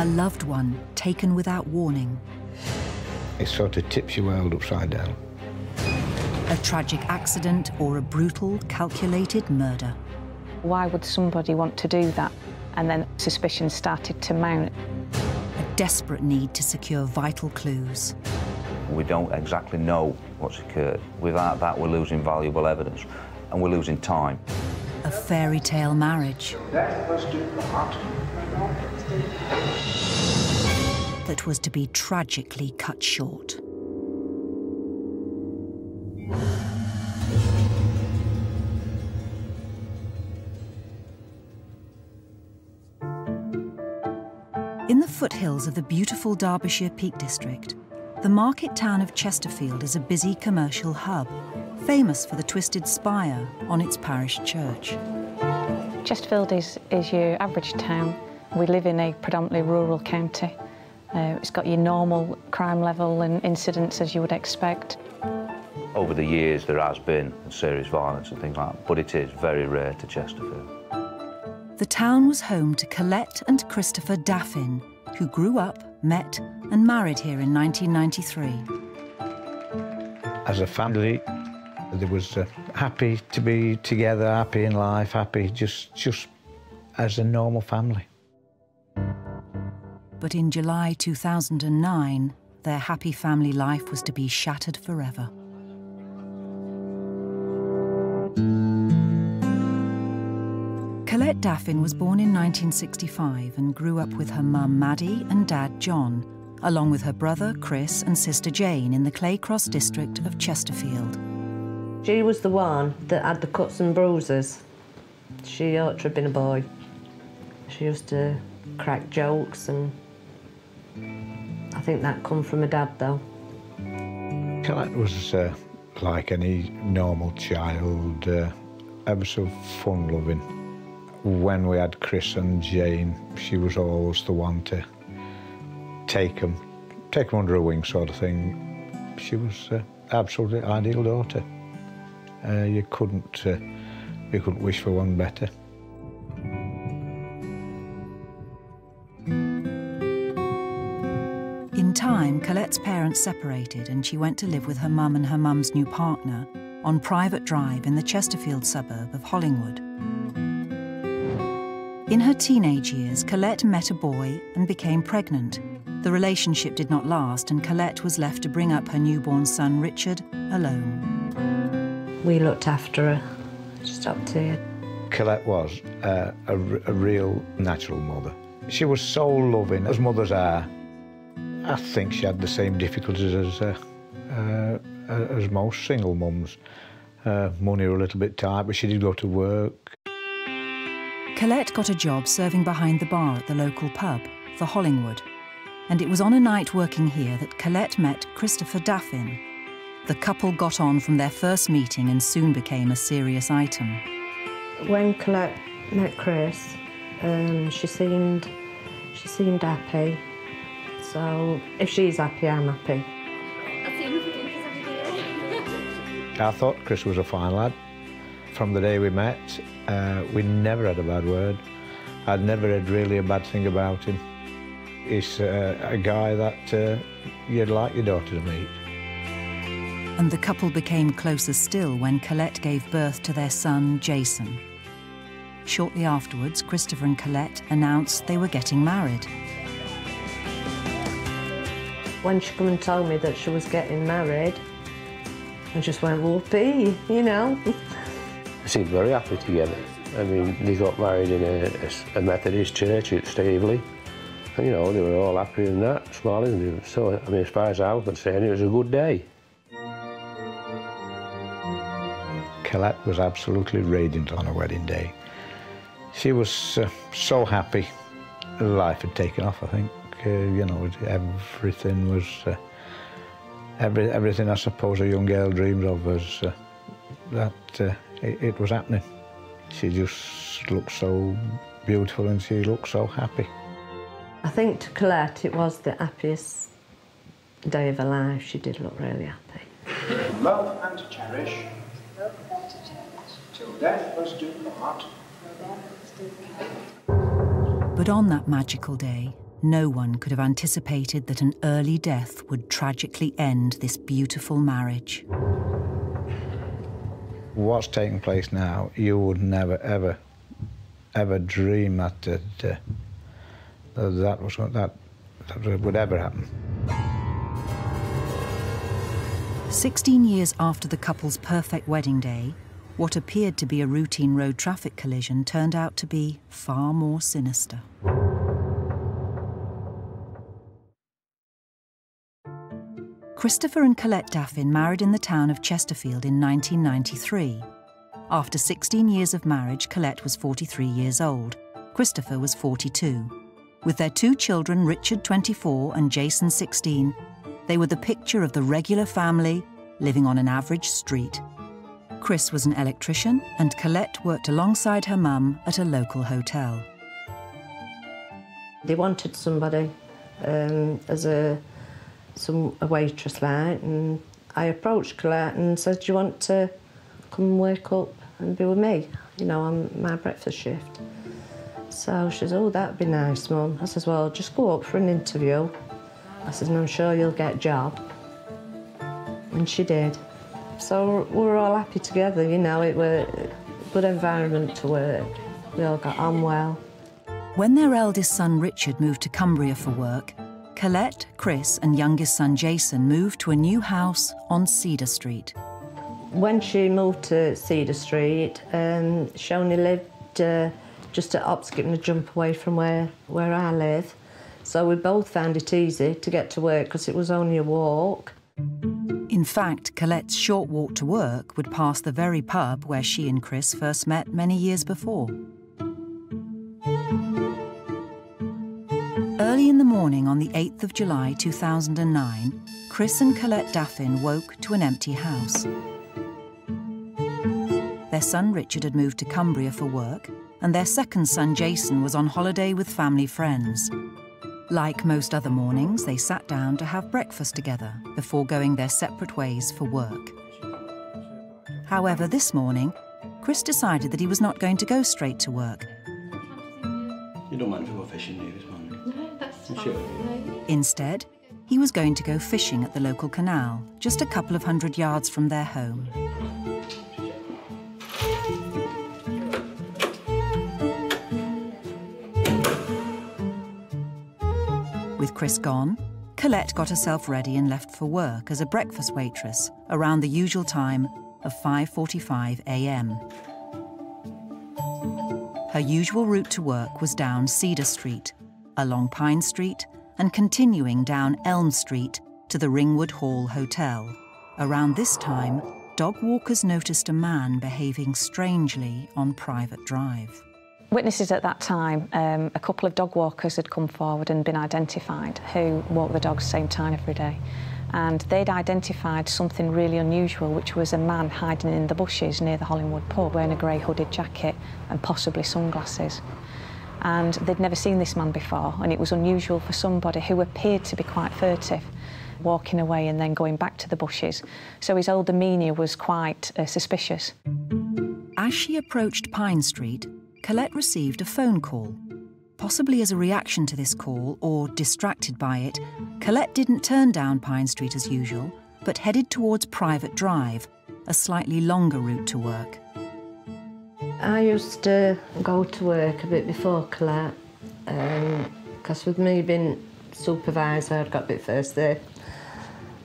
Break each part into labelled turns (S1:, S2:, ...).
S1: A loved one taken without warning.
S2: It sort of tips your world upside down.
S1: A tragic accident or a brutal, calculated murder.
S3: Why would somebody want to do that? And then suspicion started to mount.
S1: A desperate need to secure vital clues.
S4: We don't exactly know what's occurred. Without that, we're losing valuable evidence and we're losing time.
S1: A fairy tale marriage. That was to be tragically cut short. In the foothills of the beautiful Derbyshire Peak District, the market town of Chesterfield is a busy commercial hub, famous for the twisted spire on its parish church.
S3: Chesterfield is, is your average town. We live in a predominantly rural county. Uh, it's got your normal crime level and incidents as you would expect.
S4: Over the years there has been serious violence and things like that, but it is very rare to Chesterfield.
S1: The town was home to Colette and Christopher Daffin, who grew up, met and married here in 1993.
S2: As a family, they was uh, happy to be together, happy in life, happy just, just as a normal family.
S1: But in July 2009, their happy family life was to be shattered forever. Colette Daffin was born in 1965 and grew up with her mum Maddie and dad John, along with her brother Chris and sister Jane in the Claycross district of Chesterfield.
S5: She was the one that had the cuts and bruises. She ought to have been a boy. She used to crack jokes and I think that come from a dad though.
S2: Colette was uh, like any normal child, uh, ever so fun-loving when we had Chris and Jane, she was always the one to take them, take them under her wing sort of thing. She was uh, absolutely ideal daughter. Uh, you couldn't, uh, you couldn't wish for one better.
S1: Colette's parents separated and she went to live with her mum and her mum's new partner on Private Drive in the Chesterfield suburb of Hollingwood. In her teenage years, Colette met a boy and became pregnant. The relationship did not last, and Colette was left to bring up her newborn son, Richard, alone.
S5: We looked after her, just up to it.
S2: Colette was uh, a, a real natural mother. She was so loving, as mothers are. I think she had the same difficulties as, uh, uh, as most single mums. Uh, money were a little bit tight, but she did go to work.
S1: Colette got a job serving behind the bar at the local pub, the Hollingwood, and it was on a night working here that Colette met Christopher Daffin. The couple got on from their first meeting and soon became a serious item.
S5: When Colette met Chris, um, she seemed she seemed happy. So if she's happy, I'm happy.
S2: I thought Chris was a fine lad. From the day we met, uh, we never had a bad word. I'd never had really a bad thing about him. He's uh, a guy that uh, you'd like your daughter to meet.
S1: And the couple became closer still when Colette gave birth to their son, Jason. Shortly afterwards, Christopher and Colette announced they were getting married.
S5: When she come and told me that she was getting married, I just went, whoopee, you know.
S6: They seemed very happy together. I mean, they got married in a, a, Methodist church at Staveley. And, you know, they were all happy and that, smiling. So, I mean, as far as I was concerned, it was a good day.
S2: Colette was absolutely radiant on her wedding day. She was uh, so happy. Life had taken off, I think. Uh, you know, everything was... Uh, every, everything I suppose a young girl dreams of was uh, that uh, it, it was happening. She just looked so beautiful and she looked so happy.
S5: I think to Colette it was the happiest day of her life. She did look really happy.
S7: Love and to cherish. Love and to cherish. Till death us do part.
S1: But on that magical day, no one could have anticipated that an early death would tragically end this beautiful marriage.
S2: What's taking place now, you would never, ever, ever dream that that, uh, that was that, that would ever happen.
S1: 16 years after the couple's perfect wedding day, what appeared to be a routine road traffic collision turned out to be far more sinister. Christopher and Colette Daffin married in the town of Chesterfield in 1993. After 16 years of marriage, Colette was 43 years old. Christopher was 42. With their two children, Richard 24 and Jason 16, they were the picture of the regular family living on an average street. Chris was an electrician and Colette worked alongside her mum at a local hotel.
S5: They wanted somebody um, as a some a waitress like, and I approached Colette and said, "Do you want to come work up and be with me? You know, on my breakfast shift." So she says, "Oh, that'd be nice, Mum." I says, "Well, just go up for an interview." I says, "And I'm sure you'll get a job." And she did. So we were all happy together. You know, it was a good environment to work. We all got on well.
S1: When their eldest son Richard moved to Cumbria for work, Colette, Chris, and youngest son Jason moved to a new house on Cedar Street.
S5: When she moved to Cedar Street, um, she only lived uh, just a hop, skip and a jump away from where, where I live. So we both found it easy to get to work because it was only a walk.
S1: In fact, Colette's short walk to work would pass the very pub where she and Chris first met many years before. Early in the morning on the 8th of July 2009, Chris and Colette Daffin woke to an empty house. Their son Richard had moved to Cumbria for work, and their second son Jason was on holiday with family friends. Like most other mornings, they sat down to have breakfast together before going their separate ways for work. However, this morning, Chris decided that he was not going to go straight to work.
S8: You don't mind if go fishing, do you,
S1: Instead, he was going to go fishing at the local canal, just a couple of hundred yards from their home. With Chris gone, Colette got herself ready and left for work as a breakfast waitress around the usual time of 5:45 a.m. Her usual route to work was down Cedar Street, along Pine Street, and continuing down Elm Street to the Ringwood Hall Hotel. Around this time, dog walkers noticed a man behaving strangely on Private Drive.
S3: Witnesses at that time, um, a couple of dog walkers had come forward and been identified who walk the dogs same time every day. And they'd identified something really unusual, which was a man hiding in the bushes near the Hollingwood pub wearing a grey hooded jacket and possibly sunglasses. And they'd never seen this man before, and it was unusual for somebody who appeared to be quite furtive, walking away and then going back to the bushes. So his whole demeanour was quite uh, suspicious.
S1: As she approached Pine Street, Colette received a phone call. Possibly as a reaction to this call or distracted by it, Colette didn't turn down Pine Street as usual, but headed towards Private Drive, a slightly longer route to work.
S5: I used to go to work a bit before Colette, because with me being supervisor, I'd got a bit first there.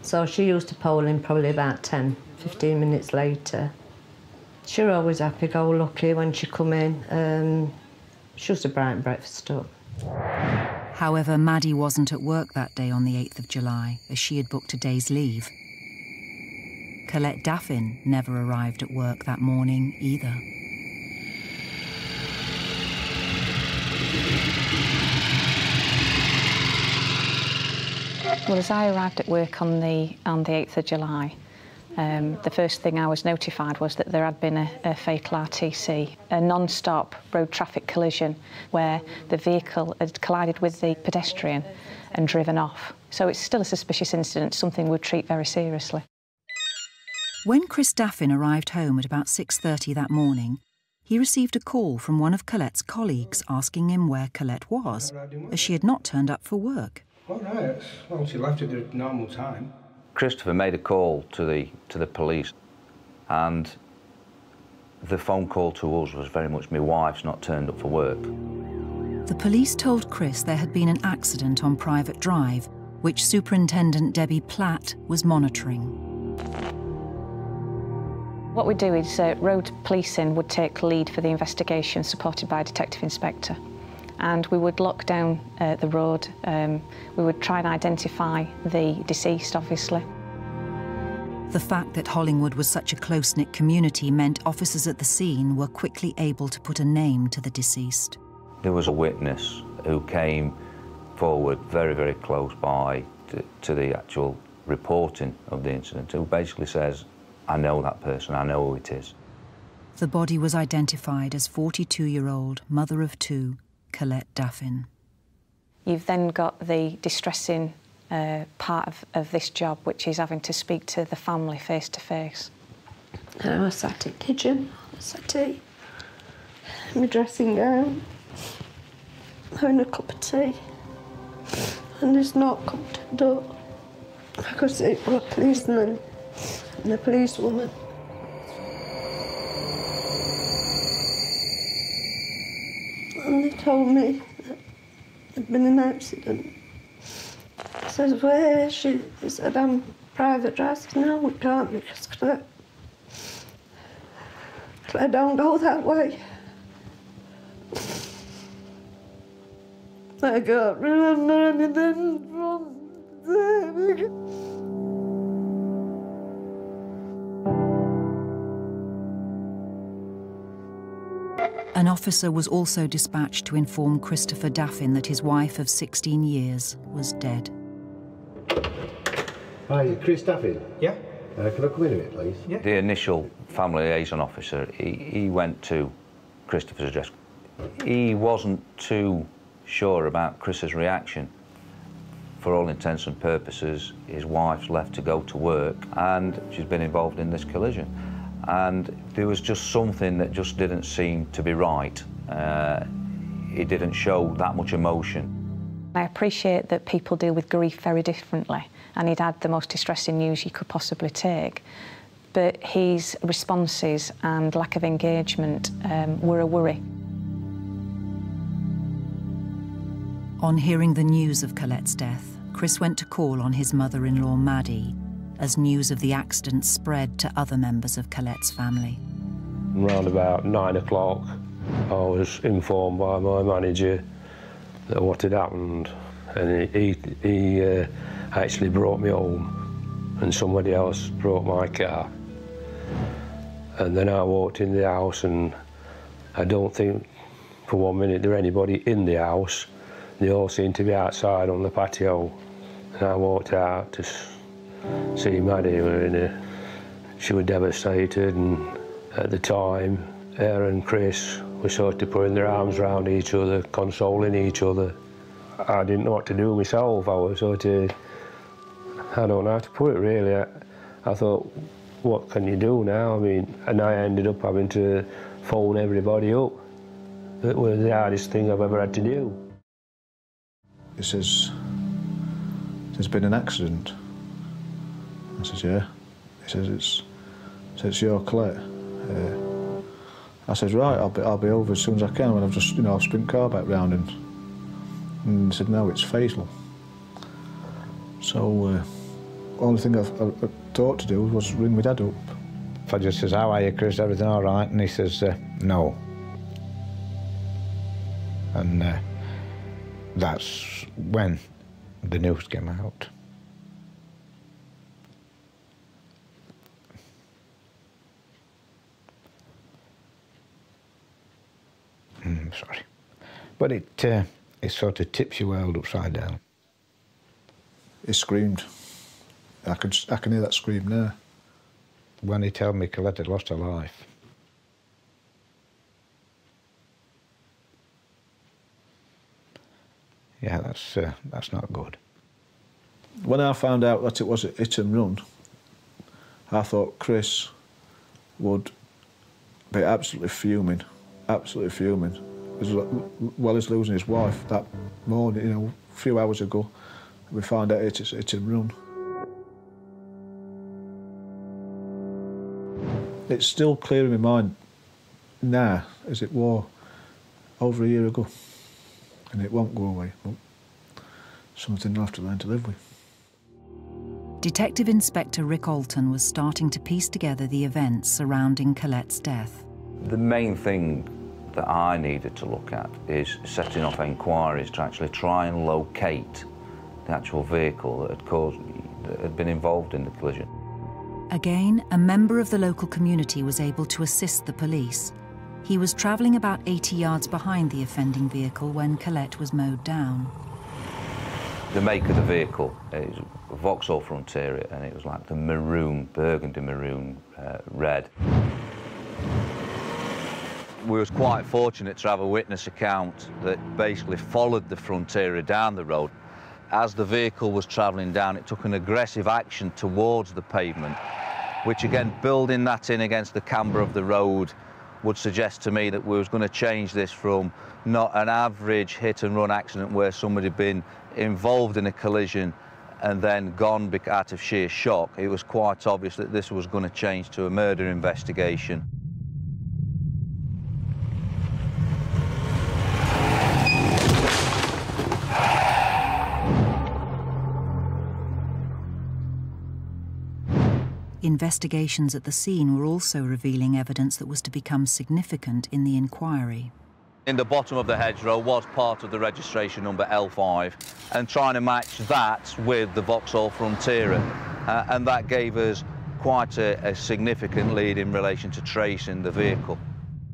S5: So she used to pole in probably about 10, 15 minutes later. She was always happy-go-lucky when she come in. Um, she used to brighten breakfast up.
S1: However, Maddie wasn't at work that day on the 8th of July, as she had booked a day's leave. Colette Daffin never arrived at work that morning either.
S3: Well, as I arrived at work on the, on the 8th of July, um, the first thing I was notified was that there had been a, a fatal RTC, a non-stop road traffic collision where the vehicle had collided with the pedestrian and driven off. So it's still a suspicious incident, something we'd treat very seriously.
S1: When Chris Daffin arrived home at about 6.30 that morning, he received a call from one of Colette's colleagues asking him where Colette was, as she had not turned up for work.
S9: All right. Well, she left at the normal time.
S4: Christopher made a call to the to the police, and the phone call to us was very much my wife's not turned up for work.
S1: The police told Chris there had been an accident on Private Drive, which Superintendent Debbie Platt was monitoring.
S3: What we do is uh, road policing would take lead for the investigation, supported by a detective inspector. And we would lock down uh, the road. Um, we would try and identify the deceased, obviously.
S1: The fact that Hollingwood was such a close knit community meant officers at the scene were quickly able to put a name to the deceased.
S4: There was a witness who came forward very, very close by to, to the actual reporting of the incident, who basically says, I know that person, I know who it is.
S1: The body was identified as 42 year old mother of two, Colette Daffin.
S3: You've then got the distressing uh, part of, of this job, which is having to speak to the family face to face.
S5: And I was sat in the kitchen, I was sat tea, my dressing gown, having a cup of tea. And this knock come to the door. I could see it was a policeman and a policewoman. And they told me that there'd been an accident. I said, where is she? He said, I'm private. I said, no, we can't because Claire, Claire don't go that way. I can't remember anything from there.
S1: Officer was also dispatched to inform Christopher Daffin that his wife of 16 years was dead.
S6: Hi, Chris Daffin.
S9: Yeah?
S6: Uh, can I come in a minute, please?
S9: Yeah.
S4: The initial family liaison officer, he, he went to Christopher's address. He wasn't too sure about Chris's reaction. For all intents and purposes, his wife's left to go to work and she's been involved in this collision. And there was just something that just didn't seem to be right. Uh, he didn't show that much emotion.
S3: I appreciate that people deal with grief very differently, and he'd had the most distressing news you could possibly take. But his responses and lack of engagement um, were a worry.
S1: On hearing the news of Colette's death, Chris went to call on his mother in law, Maddie, as news of the accident spread to other members of Colette's family.
S6: Around about nine o'clock, I was informed by my manager that what had happened, and he, he, uh, actually brought me home, and somebody else brought my car. And then I walked in the house, and I don't think for one minute there anybody in the house. They all seemed to be outside on the patio, and I walked out to see Maddie were in she was devastated and at the time her and Chris were sort of putting their arms around each other, consoling each other. I didn't know what to do myself. I was sort of, I don't know how to put it really. I, I thought, what can you do now? I mean, and I ended up having to phone everybody up. It was the hardest thing I've ever had to do.
S2: He says, there's been an accident. I says, yeah. He says, it's, says, it's your Colette. Uh, I says, right, I'll be, I'll be over as soon as I can when I've just, you know, I'll sprint car back round and, and he said, no, it's fatal. So, uh, only thing I've, I, I thought to do was ring my dad up. If says, how are you, Chris, everything all right? And he says, uh, no. And uh, that's when the news came out. Sorry. But it, uh, it sort of tips your world upside down. He screamed. I could, I can hear that scream now. When he told me Colette had lost her life. Yeah, that's, uh, that's not good. When I found out that it was a hit and run, I thought Chris would be absolutely fuming.
S10: absolutely fuming. As well as losing his wife that morning, you know, a few hours ago, we found out it's, it's a run. It's still clear in my mind now as it was over a year ago. And it won't go away, but something I'll have to learn to live with.
S1: Detective Inspector Rick Alton was starting to piece together the events surrounding Colette's death.
S4: The main thing that I needed to look at is setting off inquiries to actually try and locate the actual vehicle that had caused that had been involved in the collision.
S1: Again, a member of the local community was able to assist the police. He was travelling about 80 yards behind the offending vehicle when Colette was mowed down.
S4: The make of the vehicle is Vauxhall Frontera, and it was like the maroon, burgundy maroon, uh, red. We was quite fortunate to have a witness account that basically followed the Frontera down the road. As the vehicle was travelling down, it took an aggressive action towards the pavement, which again, building that in against the camber of the road, would suggest to me that we was going to change this from not an average hit and run accident where somebody had been involved in a collision and then gone out of sheer shock. It was quite obvious that this was going to change to a murder investigation.
S1: Investigations at the scene were also revealing evidence that was to become significant in the inquiry.
S4: In the bottom of the hedgerow was part of the registration number L5 and trying to match that with the Vauxhall Frontera. Uh, and that gave us quite a, a significant lead in relation to tracing the vehicle.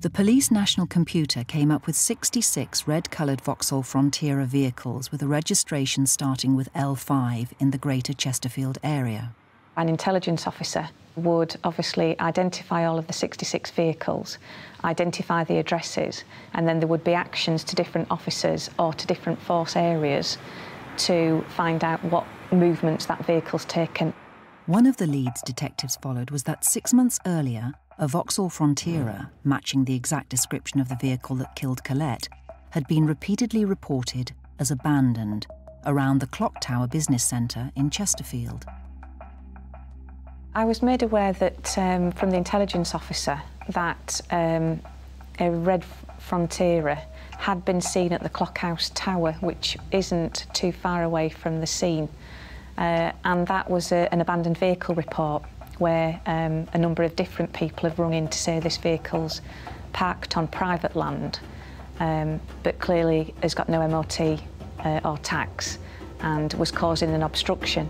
S1: The police national computer came up with 66 red-coloured Vauxhall Frontera vehicles with a registration starting with L5 in the Greater Chesterfield area.
S3: An intelligence officer would obviously identify all of the 66 vehicles, identify the addresses, and then there would be actions to different officers or to different force areas to find out what movements that vehicle's taken.
S1: One of the leads detectives followed was that six months earlier, a Vauxhall Frontera, matching the exact description of the vehicle that killed Colette, had been repeatedly reported as abandoned around the Clock Tower Business Centre in Chesterfield.
S3: I was made aware that um, from the intelligence officer that um, a red Frontera had been seen at the Clockhouse Tower, which isn't too far away from the scene. Uh, and that was a, an abandoned vehicle report where um, a number of different people have rung in to say this vehicle's parked on private land, um, but clearly has got no MOT uh, or tax and was causing an obstruction.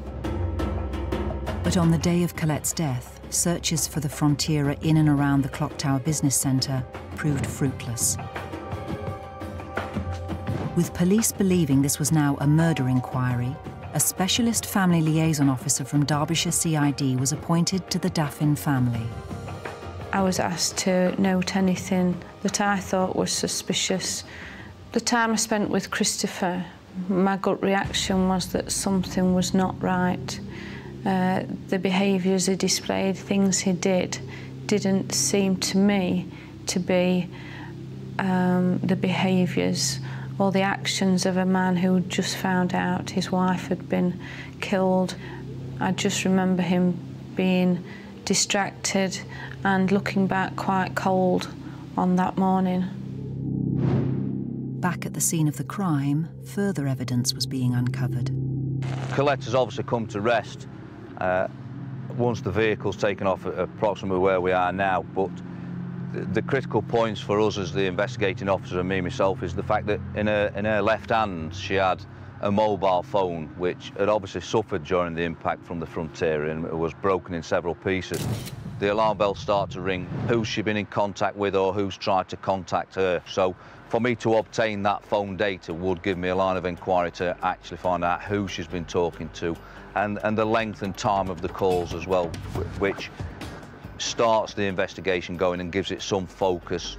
S1: But on the day of Colette's death, searches for the Frontera in and around the Clock Tower Business Centre proved fruitless. With police believing this was now a murder inquiry, a specialist family liaison officer from Derbyshire CID was appointed to the Daffin family.
S11: I was asked to note anything that I thought was suspicious. The time I spent with Christopher, my gut reaction was that something was not right. Uh, the behaviours he displayed, things he did, didn't seem to me to be um, the behaviours or the actions of a man who just found out his wife had been killed. I just remember him being distracted and looking back quite cold on that morning.
S1: Back at the scene of the crime, further evidence was being uncovered.
S4: Colette has obviously come to rest uh, once the vehicle's taken off approximately where we are now, but the, the critical points for us as the investigating officer and me myself is the fact that in her, in her left hand she had a mobile phone which had obviously suffered during the impact from the Frontera and was broken in several pieces. The alarm bells start to ring, who's she been in contact with or who's tried to contact her. So for me to obtain that phone data would give me a line of inquiry to actually find out who she's been talking to and, and the length and time of the calls as well, which starts the investigation going and gives it some focus.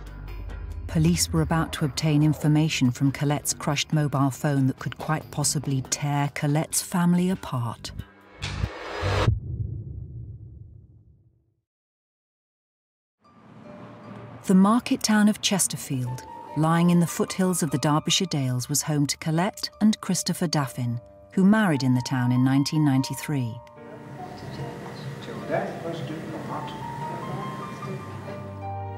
S1: Police were about to obtain information from Colette's crushed mobile phone that could quite possibly tear Colette's family apart. The market town of Chesterfield, lying in the foothills of the Derbyshire Dales, was home to Colette and Christopher Daffin, who married in the town in 1993.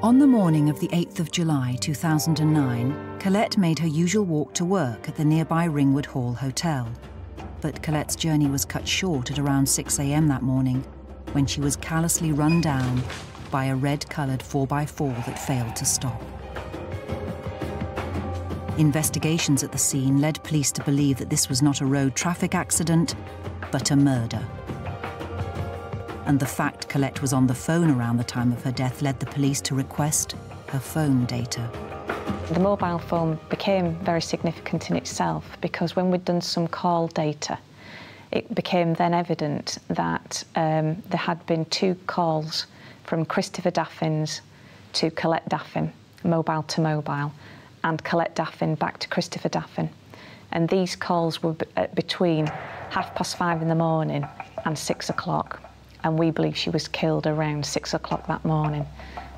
S1: On the morning of the 8th of July 2009, Colette made her usual walk to work at the nearby Ringwood Hall Hotel. But Colette's journey was cut short at around 6am that morning when she was callously run down by a red-coloured 4x4 that failed to stop. Investigations at the scene led police to believe that this was not a road traffic accident, but a murder and the fact Colette was on the phone around the time of her death led the police to request her phone data.
S3: The mobile phone became very significant in itself because when we'd done some call data, it became then evident that um, there had been two calls from Christopher Daffins to Colette Daffin, mobile to mobile, and Colette Daffin back to Christopher Daffin. And these calls were uh, between half past five in the morning and six o'clock and we believe she was killed around six o'clock that morning.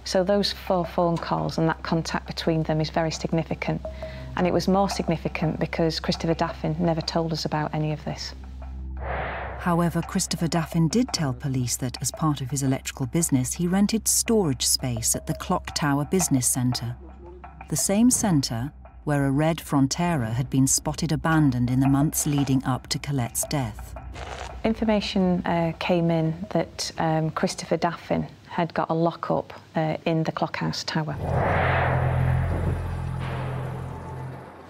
S3: So those four phone calls and that contact between them is very significant. And it was more significant because Christopher Daffin never told us about any of this.
S1: However, Christopher Daffin did tell police that as part of his electrical business, he rented storage space at the Clock Tower Business Centre. The same centre where a red Frontera had been spotted abandoned in the months leading up to Colette's death.
S3: Information uh, came in that um, Christopher Daffin had got a lockup uh, in the Clockhouse Tower.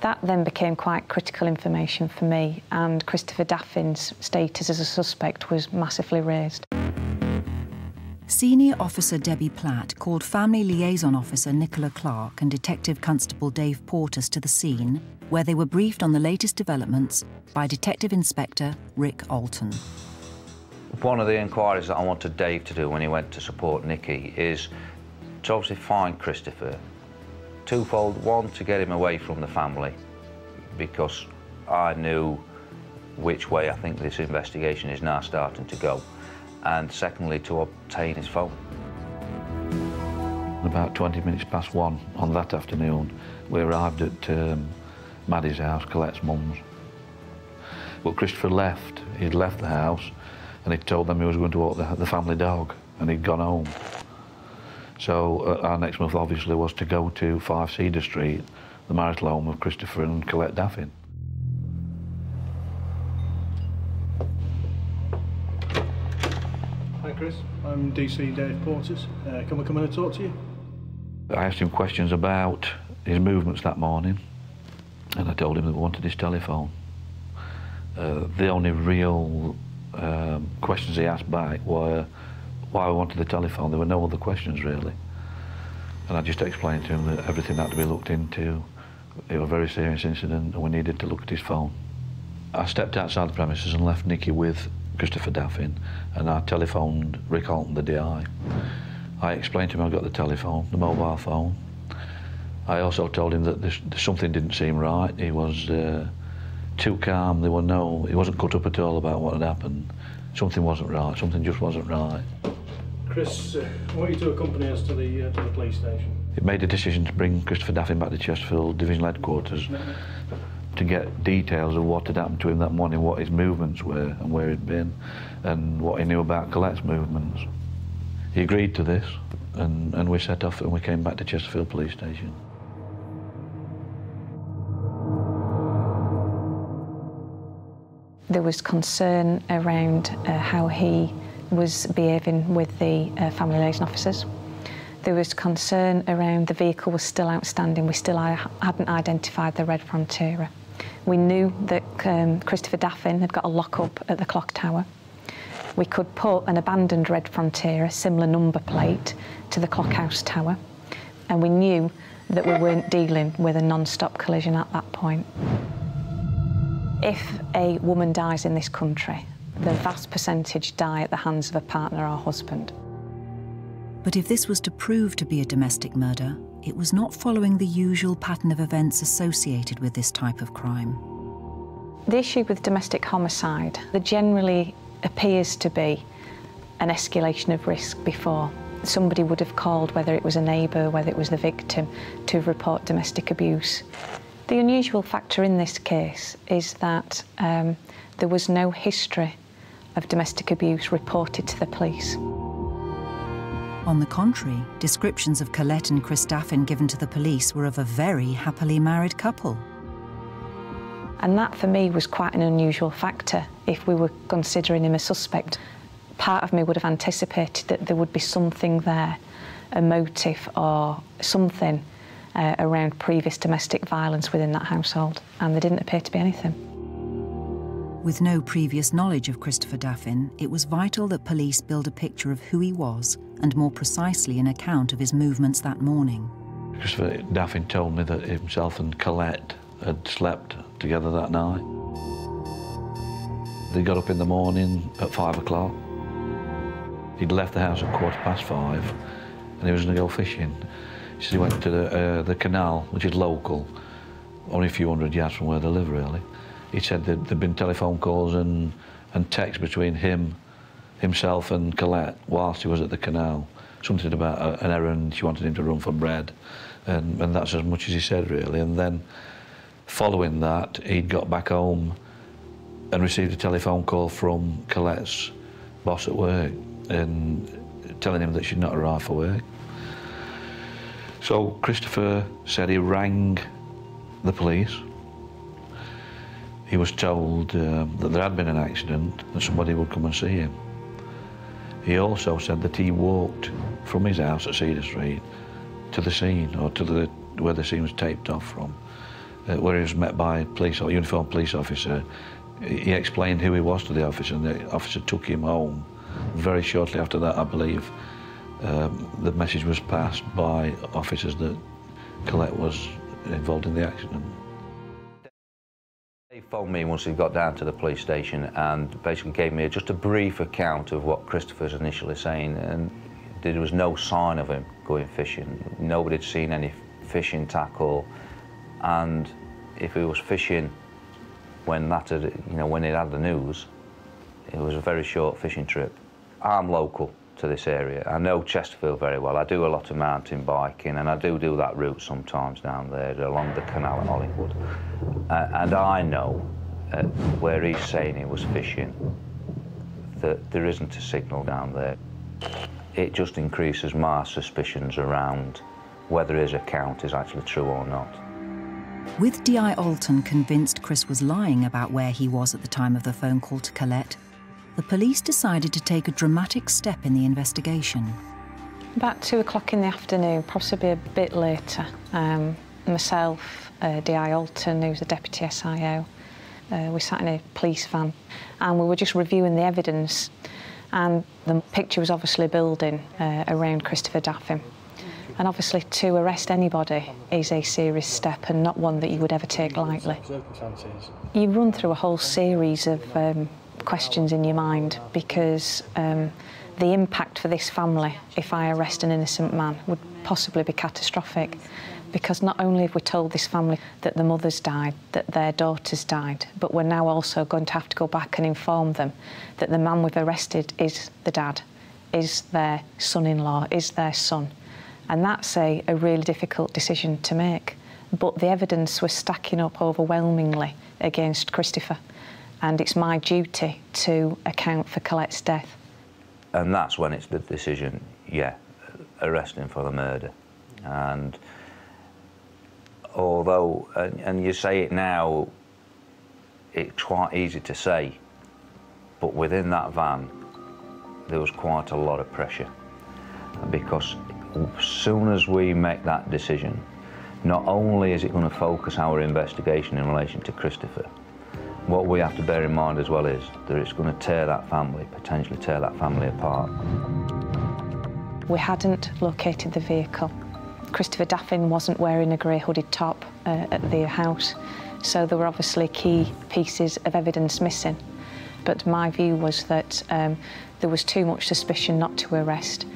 S3: That then became quite critical information for me, and Christopher Daffin's status as a suspect was massively raised.
S1: Senior Officer Debbie Platt called Family Liaison Officer Nicola Clark and Detective Constable Dave Porters to the scene, where they were briefed on the latest developments by Detective Inspector Rick Alton.
S12: One of the inquiries that I wanted Dave to do when he went to support Nikki is to obviously find Christopher. Twofold, one, to get him away from the family, because I knew which way I think this investigation is now starting to go and secondly to obtain his phone. About 20 minutes past one on that afternoon, we arrived at um, Maddie's house, Colette's mum's. But Christopher left. He'd left the house and he told them he was going to walk the, the family dog and he'd gone home. So uh, our next move obviously was to go to 5 Cedar Street, the marital home of Christopher and Colette Daffin.
S9: Chris. I'm DC Dave Porters. Uh, can we come in and talk to you?
S12: I asked him questions about his movements that morning, and I told him that we wanted his telephone. Uh, the only real um, questions he asked back were why I wanted the telephone. There were no other questions, really. And I just explained to him that everything had to be looked into. It was a very serious incident, and we needed to look at his phone. I stepped outside the premises and left Nikki with Christopher Daffin, and I telephoned Rick Alton, the DI. I explained to him I got the telephone, the mobile phone. I also told him that this, something didn't seem right. He was uh, too calm. There were no, he wasn't cut up at all about what had happened. Something wasn't right. Something just wasn't right.
S9: Chris, uh, I want you to accompany us to the uh, to the police station.
S12: It made a decision to bring Christopher Daffin back to Chesterfield Divisional Headquarters to get details of what had happened to him that morning, what his movements were and where he'd been, and what he knew about Colette's movements. He agreed to this, and, and we set off and we came back to Chesterfield Police Station.
S3: There was concern around uh, how he was behaving with the uh, family liaison officers. There was concern around the vehicle was still outstanding. We still hadn't identified the red Frontera. We knew that um, Christopher Daffin had got a lock-up at the clock tower. We could put an abandoned red Frontera, a similar number plate, to the clockhouse tower. And we knew that we weren't dealing with a non-stop collision at that point. If a woman dies in this country, the vast percentage die at the hands of a partner or husband.
S1: But if this was to prove to be a domestic murder, it was not following the usual pattern of events associated with this type of crime.
S3: The issue with domestic homicide, there generally appears to be an escalation of risk before. somebody would have called, whether it was a neighbour, whether it was the victim, to report domestic abuse. The unusual factor in this case is that um, there was no history of domestic abuse reported to the police.
S1: On the contrary, descriptions of Colette and Chris Daffin given to the police were of a very happily married couple.
S3: And that for me was quite an unusual factor if we were considering him a suspect. Part of me would have anticipated that there would be something there, a motive or something uh, around previous domestic violence within that household, and there didn't appear to be anything.
S1: With no previous knowledge of Christopher Daffin, it was vital that police build a picture of who he was and more precisely an account of his movements that morning.
S12: Christopher Daffin told me that himself and Colette had slept together that night. They got up in the morning at five o'clock. He'd left the house at quarter past five and he was going to go fishing. He said he went to the, uh, the canal, which is local, only a few hundred yards from where they live, really. He said that there'd been telephone calls and, and texts between him, himself and Colette whilst he was at the canal. Something about a, an errand, she wanted him to run for bread, and, and that's as much as he said, really. And then, following that, he'd got back home and received a telephone call from Colette's boss at work and telling him that she'd not arrived for work. So Christopher said he rang the police. He was told uh, that there had been an accident and somebody would come and see him. He also said that he walked from his house at Cedar Street to the scene, or to the where the scene was taped off from, uh, where he was met by a police or uniformed police officer. He explained who he was to the officer, and the officer took him home. Very shortly after that, I believe, um, the message was passed by officers that Colette was involved in the accident.
S4: He phoned me once he got down to the police station and basically gave me just a brief account of what Christopher's initially saying and there was no sign of him going fishing. Nobody had seen any fishing tackle and if he was fishing when that had, you know, when he had the news, it was a very short fishing trip. I'm local to this area. I know Chesterfield very well. I do a lot of mountain biking and I do do that route sometimes down there along the canal at Hollingwood. Uh, and I know uh, where he's saying he was fishing that there isn't a signal down there. It just increases my suspicions around whether his account is actually true or not.
S1: With D.I. Alton convinced Chris was lying about where he was at the time of the phone call to Colette, the police decided to take a dramatic step in the investigation.
S3: About two o'clock in the afternoon, possibly a bit later, um, myself, uh, D.I. Alton, who's the deputy SIO, uh, we sat in a police van and we were just reviewing the evidence and the picture was obviously building uh, around Christopher Daffin. And obviously to arrest anybody is a serious step and not one that you would ever take lightly. You run through a whole series of um, questions in your mind because um, the impact for this family, if I arrest an innocent man, would possibly be catastrophic. Because not only have we told this family that the mother's died, that their daughter's died, but we're now also going to have to go back and inform them that the man we've arrested is the dad, is their son-in-law, is their son. And that's a, a really difficult decision to make. But the evidence was stacking up overwhelmingly against Christopher and it's my duty to account for Colette's death.
S4: And that's when it's the decision, yeah, arrest him for the murder. And although, and, and you say it now, it's quite easy to say, but within that van, there was quite a lot of pressure. Because as soon as we make that decision, not only is it going to focus our investigation in relation to Christopher, what we have to bear in mind as well is that it's going to tear that family, potentially tear that family apart.
S3: We hadn't located the vehicle. Christopher Daffin wasn't wearing a grey hooded top uh, at the house, so there were obviously key pieces of evidence missing. But my view was that um, there was too much suspicion not to arrest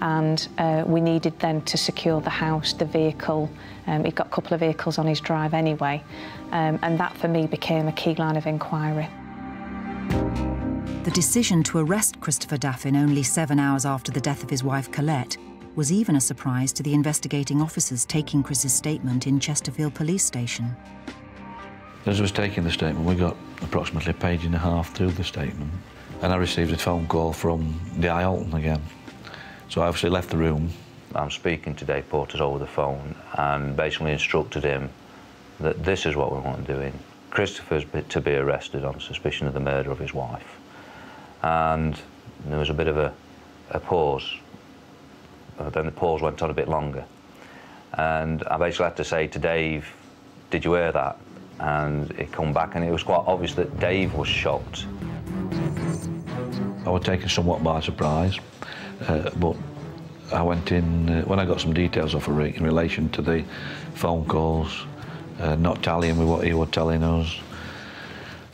S3: and uh, we needed then to secure the house, the vehicle. Um, he'd got a couple of vehicles on his drive anyway, um, and that for me became a key line of inquiry.
S1: The The decision to arrest Christopher Daffin only seven hours after the death of his wife Colette was even a surprise to the investigating officers taking Chris's statement in Chesterfield Police Station.
S12: As I was taking the statement, we got approximately a page and a half through the statement, and I received a phone call from D.I. Alton again. So I obviously left the room.
S4: I'm speaking to Dave Porters over the phone and basically instructed him that this is what we want to do. Christopher's to be arrested on suspicion of the murder of his wife. And there was a bit of a, a pause. Uh, then the pause went on a bit longer. And I basically had to say to Dave, did you hear that? And it come back and it was quite obvious that Dave was shocked.
S12: I was taken somewhat by surprise, uh, but I went in, uh, when I got some details off of Rick in relation to the phone calls, uh, not tallying with what he was telling us,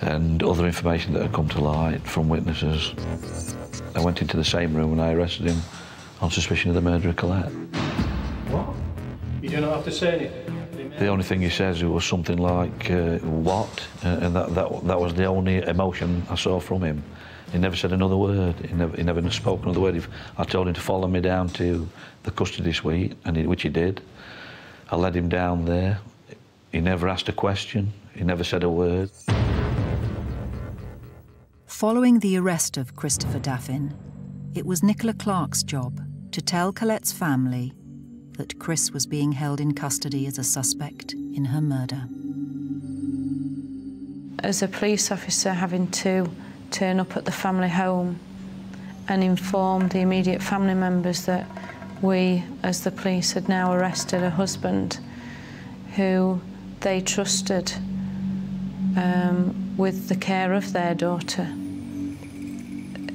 S12: and other information that had come to light from witnesses. I went into the same room and I arrested him on suspicion of the murder of Colette.
S9: What? You do not have to say anything?
S12: The only thing he says was something like, uh, what? Uh, and that, that, that was the only emotion I saw from him. He never said another word. He never, he never spoke another word. If I told him to follow me down to the custody suite, and he, which he did. I led him down there. He never asked a question. He never said a word.
S1: Following the arrest of Christopher Daffin, it was Nicola Clark's job to tell Colette's family that Chris was being held in custody as a suspect in her murder.
S11: As a police officer, having to turn up at the family home and inform the immediate family members that we, as the police, had now arrested a husband who they trusted um, with the care of their daughter.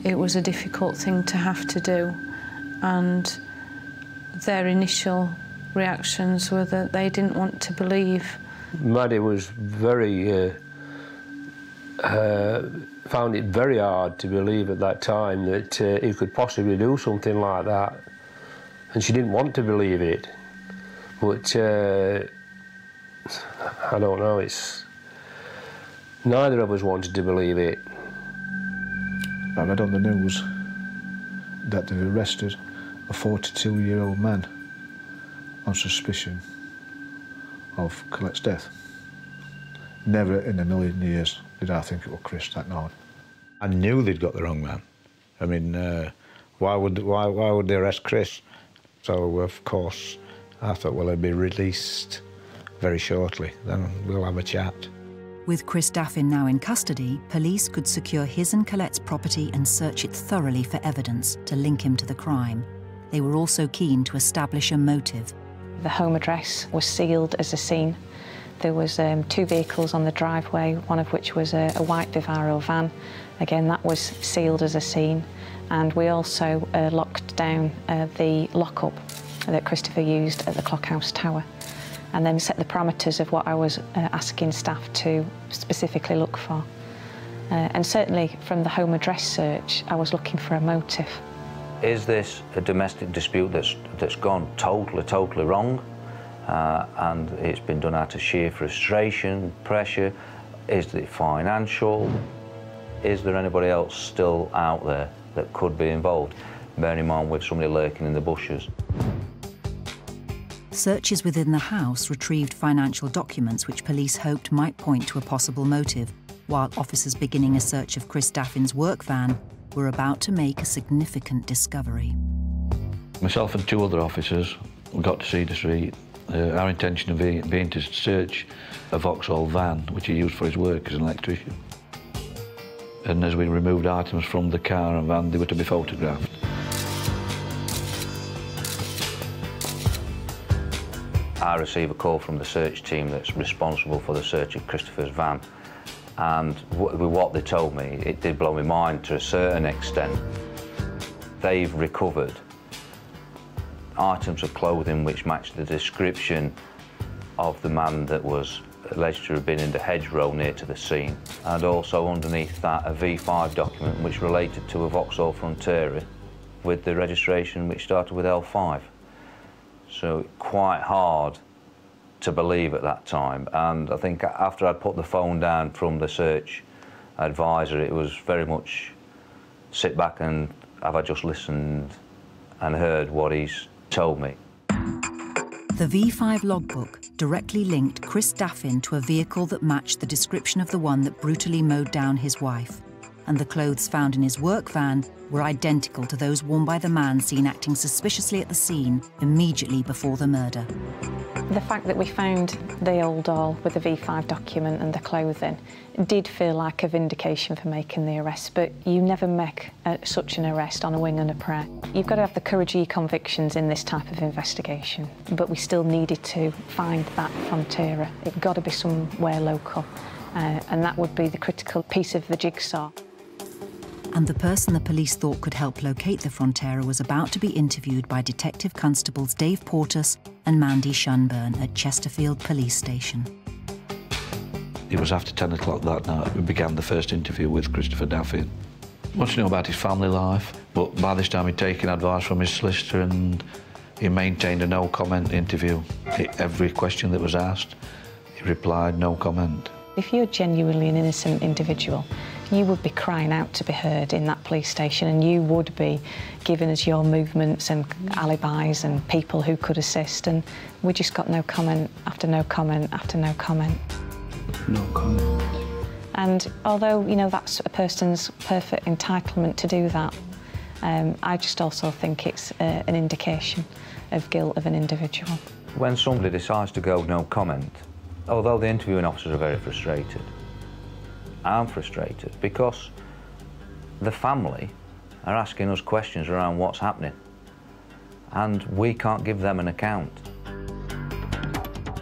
S11: It was a difficult thing to have to do, and their initial reactions were that they didn't want to believe.
S6: Maddie was very, uh, uh, found it very hard to believe at that time that uh, he could possibly do something like that. And she didn't want to believe it. But uh, I don't know, it's. Neither of us wanted to believe it.
S10: I read on the news that they've arrested a 42 year old man on suspicion of Colette's death. Never in a million years did I think it was Chris that night.
S2: I knew they'd got the wrong man. I mean, uh, why would why why would they arrest Chris? So of course, I thought, well, he'll be released very shortly. Then we'll have a chat.
S1: With Chris Daffin now in custody, police could secure his and Colette's property and search it thoroughly for evidence to link him to the crime. They were also keen to establish a motive.
S3: The home address was sealed as a scene. There was um, two vehicles on the driveway, one of which was a, a white Vivaro van. Again, that was sealed as a scene. And we also uh, locked down uh, the lockup that Christopher used at the Clockhouse Tower and then set the parameters of what I was uh, asking staff to specifically look for. Uh, and certainly from the home address search, I was looking for a motive.
S4: Is this a domestic dispute that's, that's gone totally, totally wrong? Uh, and it's been done out of sheer frustration, pressure? Is it financial? Is there anybody else still out there that could be involved? Bearing in mind with somebody lurking in the bushes.
S1: Searches within the house retrieved financial documents which police hoped might point to a possible motive, while officers beginning a search of Chris Daffin's work van were about to make a significant discovery.
S12: Myself and two other officers got to Cedar Street. Uh, our intention of being, being to search a Vauxhall van, which he used for his work as an electrician. And as we removed items from the car and van, they were to be photographed.
S4: I receive a call from the search team that's responsible for the search of Christopher's van. And with what they told me, it did blow my mind to a certain extent. They've recovered items of clothing which matched the description of the man that was alleged to have been in the hedgerow near to the scene. And also underneath that, a V5 document which related to a Vauxhall Frontera with the registration which started with L5. So quite hard to believe at that time. And I think after I'd put the phone down from the search advisor, it was very much sit back and have I just listened and heard what he's told me.
S1: The V5 logbook directly linked Chris Daffin to a vehicle that matched the description of the one that brutally mowed down his wife, and the clothes found in his work van were identical to those worn by the man seen acting suspiciously at the scene immediately before the murder.
S3: The fact that we found the old doll with the V5 document and the clothing did feel like a vindication for making the arrest, but you never make uh, such an arrest on a wing and a prayer. You've got to have the courage of convictions in this type of investigation, but we still needed to find that Frontera. It got to be somewhere local, uh, and that would be the critical piece of the jigsaw
S1: and the person the police thought could help locate the Frontera was about to be interviewed by Detective Constables Dave Portus and Mandy Shunburn at Chesterfield Police Station.
S12: It was after 10 o'clock that night we began the first interview with Christopher Daffin. Wanted to know about his family life, but by this time he'd taken advice from his solicitor and he maintained a no-comment interview. Every question that was asked, he replied no comment.
S3: If you're genuinely an innocent individual, you would be crying out to be heard in that police station and you would be giving us your movements and alibis and people who could assist and we just got no comment after no comment after no comment.
S8: No comment.
S3: And although, you know, that's a person's perfect entitlement to do that, um, I just also think it's uh, an indication of guilt of an individual.
S4: When somebody decides to go no comment, although the interviewing officers are very frustrated, I'm frustrated because the family are asking us questions around what's happening and we can't give them an account.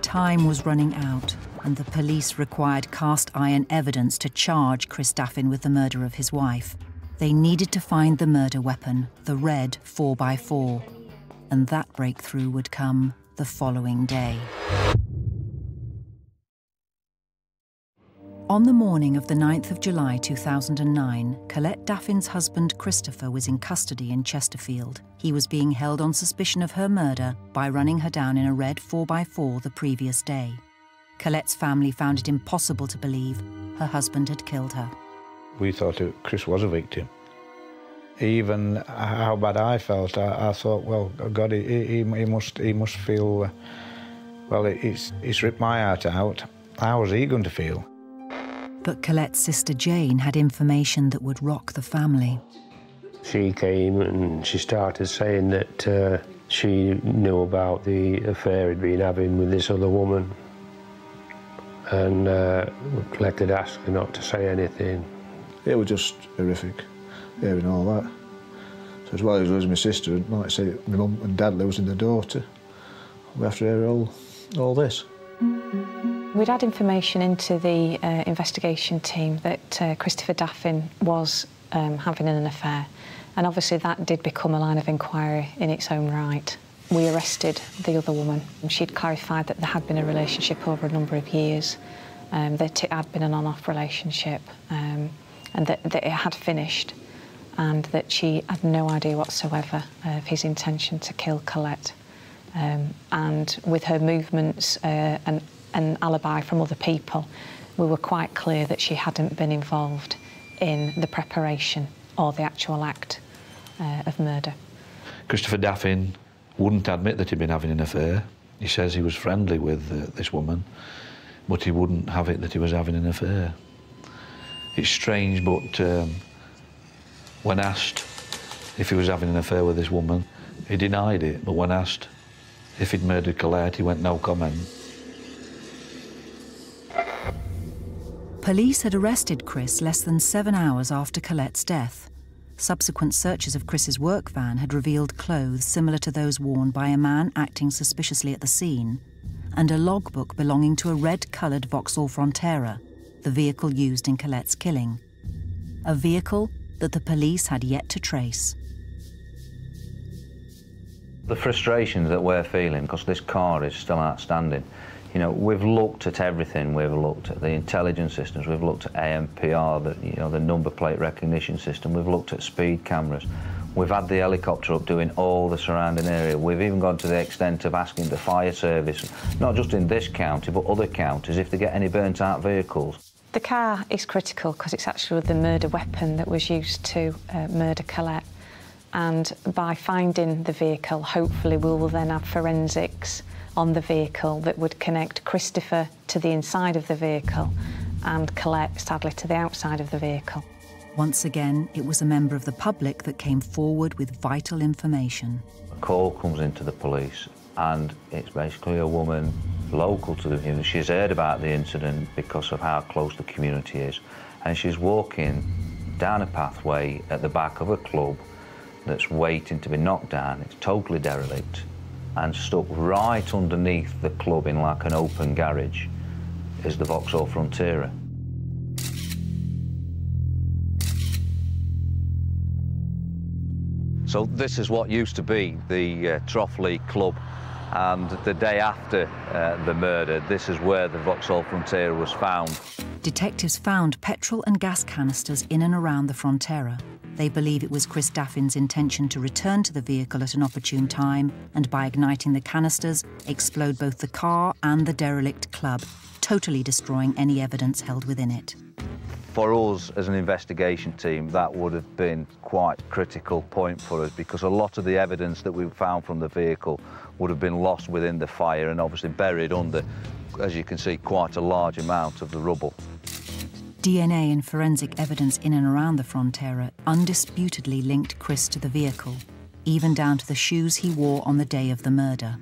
S1: Time was running out and the police required cast iron evidence to charge Chris Daffin with the murder of his wife. They needed to find the murder weapon, the red 4x4, and that breakthrough would come the following day. On the morning of the 9th of July 2009, Colette Daffin's husband Christopher was in custody in Chesterfield. He was being held on suspicion of her murder by running her down in a red 4x4 the previous day. Colette's family found it impossible to believe her husband had killed her.
S2: We thought Chris was a victim. Even how bad I felt, I, I thought, well, God, he, he, he, must, he must feel, well, it's, it's ripped my heart out. How was he going to feel?
S1: But Colette's sister Jane had information that would rock the family.
S6: She came and she started saying that uh, she knew about the affair he'd been having with this other woman. And uh, Colette had asked her not to say anything.
S10: It was just horrific, hearing all that. So as well as losing my sister, and like I say, my mum and dad losing their daughter, we have to hear all, all this.
S3: We'd had information into the uh, investigation team that uh, Christopher Daffin was um, having an affair, and obviously that did become a line of inquiry in its own right. We arrested the other woman. and She'd clarified that there had been a relationship over a number of years, um, that it had been an on-off relationship, um, and that, that it had finished, and that she had no idea whatsoever of his intention to kill Colette. Um, and with her movements uh, and an alibi from other people, we were quite clear that she hadn't been involved in the preparation or the actual act uh, of murder.
S12: Christopher Daffin wouldn't admit that he'd been having an affair. He says he was friendly with uh, this woman, but he wouldn't have it that he was having an affair. It's strange, but um, when asked if he was having an affair with this woman, he denied it, but when asked if he'd murdered Colette, he went no comment.
S1: Police had arrested Chris less than seven hours after Colette's death. Subsequent searches of Chris's work van had revealed clothes similar to those worn by a man acting suspiciously at the scene, and a logbook belonging to a red-coloured Vauxhall Frontera, the vehicle used in Colette's killing. A vehicle that the police had yet to trace.
S4: The frustration that we're feeling, because this car is still outstanding, you know, we've looked at everything. We've looked at the intelligence systems. We've looked at ANPR, the, you know, the number plate recognition system. We've looked at speed cameras. We've had the helicopter up doing all the surrounding area. We've even gone to the extent of asking the fire service, not just in this county, but other counties, if they get any burnt out vehicles.
S3: The car is critical because it's actually the murder weapon that was used to uh, murder Colette. And by finding the vehicle, hopefully we will then have forensics on the vehicle that would connect Christopher to the inside of the vehicle and Colette, sadly, to the outside of the vehicle.
S1: Once again, it was a member of the public that came forward with vital information.
S4: A call comes into the police and it's basically a woman local to the community. She's heard about the incident because of how close the community is. And she's walking down a pathway at the back of a club that's waiting to be knocked down. It's totally derelict and stuck right underneath the club in like an open garage is the Vauxhall Frontera. So this is what used to be the uh, Club and the day after uh, the murder, this is where the Vauxhall Frontera was found.
S1: Detectives found petrol and gas canisters in and around the Frontera. They believe it was Chris Daffin's intention to return to the vehicle at an opportune time and by igniting the canisters, explode both the car and the derelict club, totally destroying any evidence held within it.
S4: For us as an investigation team, that would have been quite a critical point for us because a lot of the evidence that we found from the vehicle would have been lost within the fire and obviously buried under, as you can see, quite a large amount of the rubble.
S1: DNA and forensic evidence in and around the Frontera undisputedly linked Chris to the vehicle, even down to the shoes he wore on the day of the murder.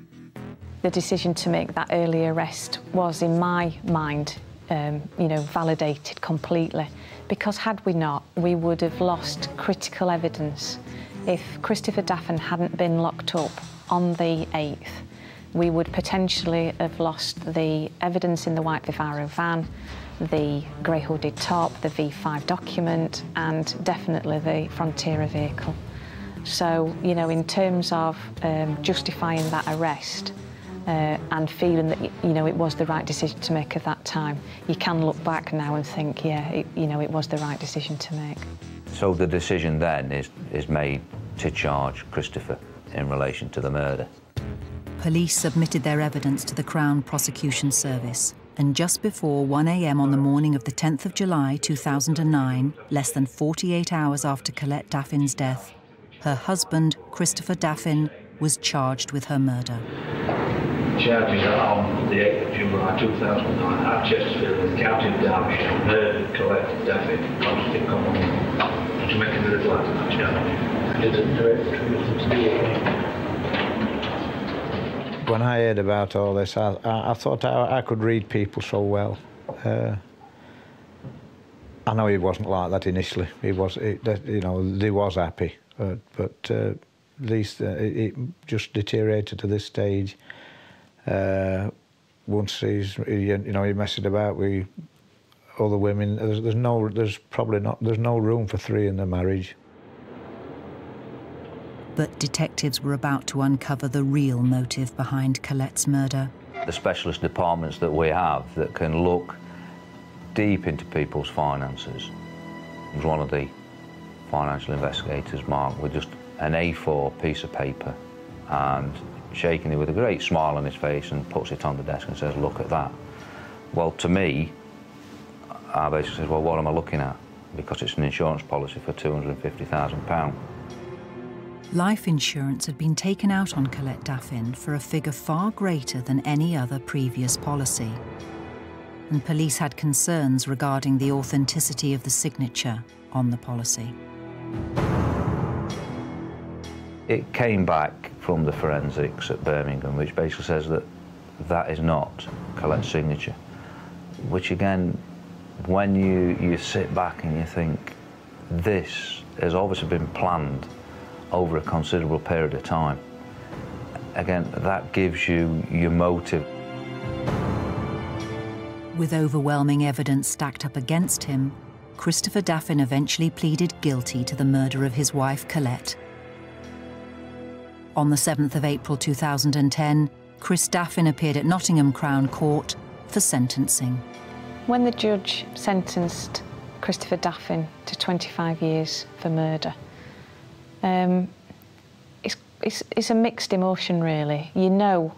S3: The decision to make that early arrest was, in my mind, um, you know, validated completely. Because had we not, we would have lost critical evidence. If Christopher Daffin hadn't been locked up on the 8th, we would potentially have lost the evidence in the white Vivaro van, the grey hooded top, the V5 document, and definitely the Frontera vehicle. So, you know, in terms of um, justifying that arrest, uh, and feeling that you know it was the right decision to make at that time, you can look back now and think, yeah, it, you know, it was the right decision to make.
S4: So the decision then is is made to charge Christopher in relation to the murder.
S1: Police submitted their evidence to the Crown Prosecution Service, and just before 1am on the morning of the 10th of July 2009, less than 48 hours after Colette Daffin's death, her husband, Christopher Daffin, was charged with her murder.
S13: Charges on the 8th of July 2009 at Chesterfield in the County of Derbyshire murdered Colette Daffin, obviously common to make a little out of that charge. Didn't do it
S2: when I heard about all this, I, I, I thought I, I, could read people so well. Uh, I know he wasn't like that initially. He was, he, you know, he was happy, uh, but uh, these, uh, it, it, just deteriorated to this stage. Uh, once he's, he, you know, he messed about with other women. There's, there's no, there's probably not, there's no room for three in the marriage
S1: but detectives were about to uncover the real motive behind Colette's murder.
S4: The specialist departments that we have that can look deep into people's finances was one of the financial investigators, Mark, with just an A4 piece of paper and shaking it with a great smile on his face and puts it on the desk and says, look at that. Well, to me, I basically said, well, what am I looking at? Because it's an insurance policy for £250,000.
S1: Life insurance had been taken out on Colette Daffin for a figure far greater than any other previous policy. And police had concerns regarding the authenticity of the signature on the policy.
S4: It came back from the forensics at Birmingham, which basically says that that is not Colette's signature. Which again, when you, you sit back and you think, this has obviously been planned over a considerable period of time. Again, that gives you your motive.
S1: With overwhelming evidence stacked up against him, Christopher Daffin eventually pleaded guilty to the murder of his wife, Colette. On the 7th of April 2010, Chris Daffin appeared at Nottingham Crown Court for sentencing.
S3: When the judge sentenced Christopher Daffin to 25 years for murder, um, it's, it's, it's a mixed emotion, really. You know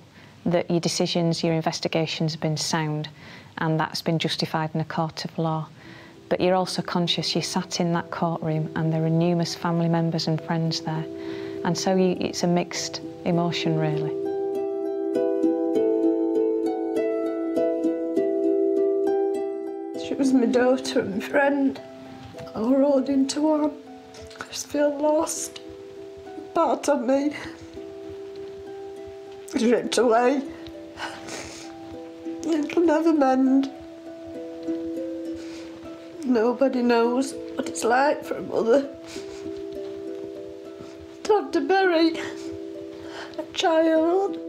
S3: that your decisions, your investigations have been sound and that's been justified in a court of law. But you're also conscious you sat in that courtroom and there are numerous family members and friends there. And so you, it's a mixed emotion, really.
S5: She was my daughter and friend. I rolled into one. I just feel lost. Part of me is ripped away. It'll never mend. Nobody knows what it's like for a mother to have to bury a child